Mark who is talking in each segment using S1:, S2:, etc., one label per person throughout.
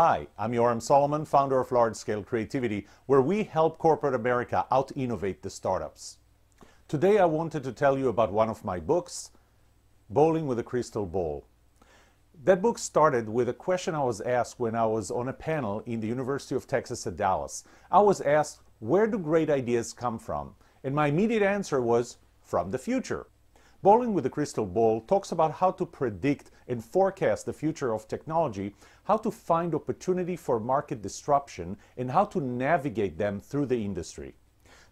S1: Hi, I'm Yoram Solomon, founder of Large Scale Creativity, where we help corporate America out innovate the startups. Today I wanted to tell you about one of my books, Bowling with a Crystal Ball. That book started with a question I was asked when I was on a panel in the University of Texas at Dallas. I was asked, where do great ideas come from? And my immediate answer was, from the future. Bowling with a Crystal Ball talks about how to predict and forecast the future of technology, how to find opportunity for market disruption, and how to navigate them through the industry.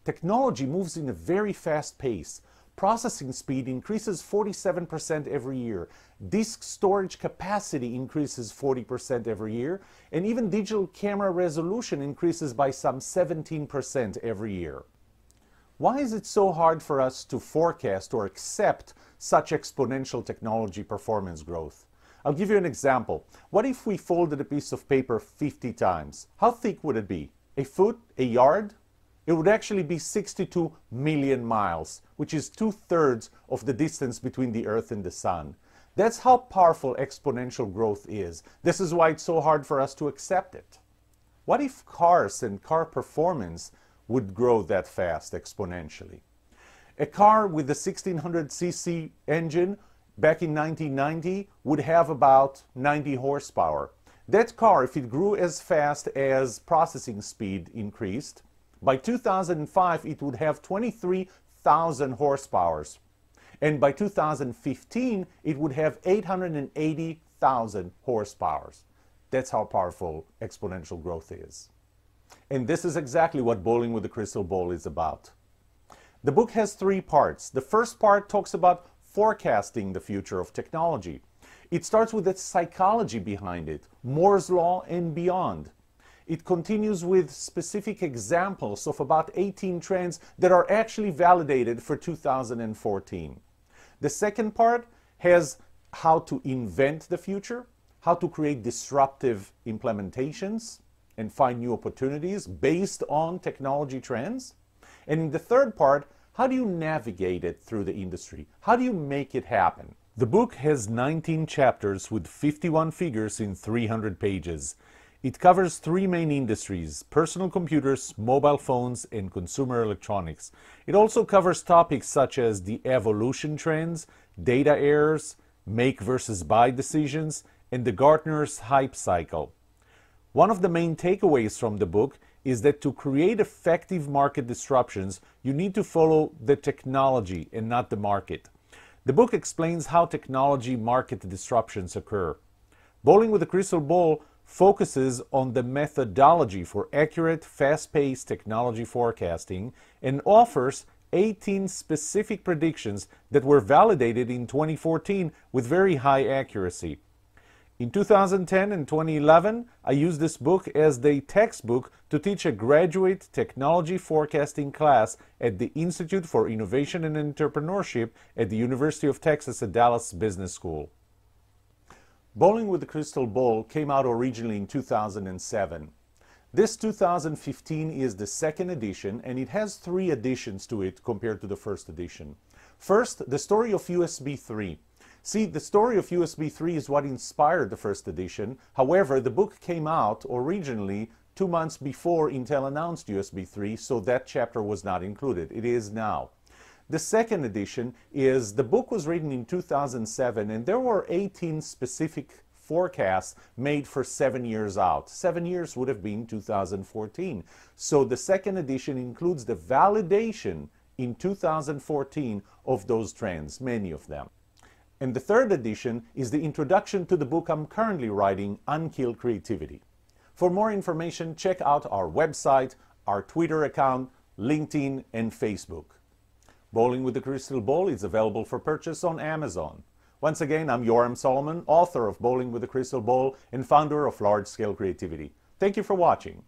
S1: Technology moves in a very fast pace. Processing speed increases 47% every year. Disk storage capacity increases 40% every year. And even digital camera resolution increases by some 17% every year. Why is it so hard for us to forecast or accept such exponential technology performance growth? I'll give you an example. What if we folded a piece of paper 50 times? How thick would it be? A foot? A yard? It would actually be 62 million miles, which is two thirds of the distance between the Earth and the Sun. That's how powerful exponential growth is. This is why it's so hard for us to accept it. What if cars and car performance would grow that fast exponentially. A car with a 1600cc engine back in 1990 would have about 90 horsepower. That car, if it grew as fast as processing speed increased, by 2005 it would have 23,000 horsepower. And by 2015 it would have 880,000 horsepower. That's how powerful exponential growth is. And this is exactly what Bowling with the Crystal Ball is about. The book has three parts. The first part talks about forecasting the future of technology. It starts with the psychology behind it, Moore's Law and beyond. It continues with specific examples of about 18 trends that are actually validated for 2014. The second part has how to invent the future, how to create disruptive implementations, and find new opportunities based on technology trends. And in the third part, how do you navigate it through the industry? How do you make it happen? The book has 19 chapters with 51 figures in 300 pages. It covers three main industries personal computers, mobile phones, and consumer electronics. It also covers topics such as the evolution trends, data errors, make versus buy decisions, and the Gartner's hype cycle. One of the main takeaways from the book is that to create effective market disruptions, you need to follow the technology and not the market. The book explains how technology market disruptions occur. Bowling with a Crystal Ball focuses on the methodology for accurate, fast paced technology forecasting and offers 18 specific predictions that were validated in 2014 with very high accuracy. In 2010 and 2011, I used this book as the textbook to teach a graduate technology forecasting class at the Institute for Innovation and Entrepreneurship at the University of Texas at Dallas Business School. Bowling with the Crystal Ball came out originally in 2007. This 2015 is the second edition and it has three additions to it compared to the first edition. First, the story of USB 3. See, the story of USB 3 is what inspired the first edition. However, the book came out originally two months before Intel announced USB 3, so that chapter was not included. It is now. The second edition is the book was written in 2007 and there were 18 specific forecasts made for seven years out. Seven years would have been 2014. So the second edition includes the validation in 2014 of those trends, many of them. And the third edition is the introduction to the book I'm currently writing, Unkill Creativity. For more information, check out our website, our Twitter account, LinkedIn, and Facebook. Bowling with the Crystal Ball is available for purchase on Amazon. Once again, I'm Yoram Solomon, author of Bowling with the Crystal Ball and founder of Large Scale Creativity. Thank you for watching.